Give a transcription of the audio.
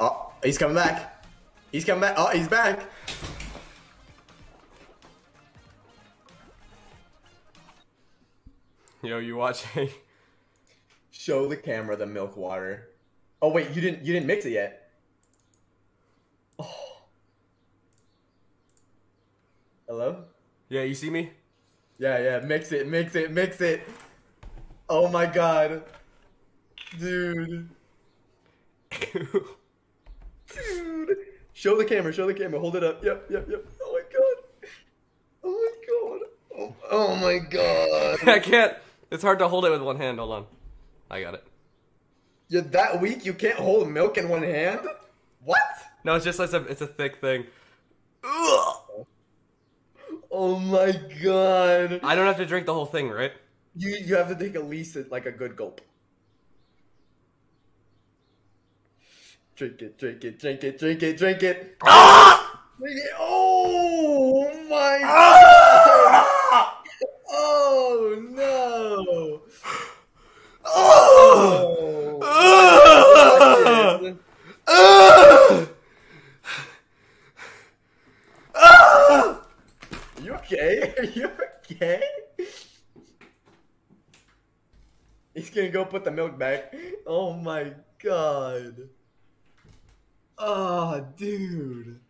Oh, he's coming back. He's coming back. Oh, he's back. Yo, you watching? Show the camera the milk water. Oh wait, you didn't you didn't mix it yet. Oh. Hello? Yeah, you see me? Yeah, yeah, mix it, mix it, mix it. Oh my god. Dude. Dude. Show the camera, show the camera, hold it up. Yep, yep, yep. Oh my god. Oh my god. Oh, oh my god. I can't. It's hard to hold it with one hand. Hold on. I got it. You're that weak you can't hold milk in one hand? What? No, it's just it's a it's a thick thing. Oh my god. I don't have to drink the whole thing, right? You you have to take at least like a good gulp. Drink it, drink it, drink it, drink it, drink it. Ah! Drink it. Oh my ah! god! Oh no! Oh! Are you okay? Are you okay? He's gonna go put the milk back. Oh my god. Oh, dude.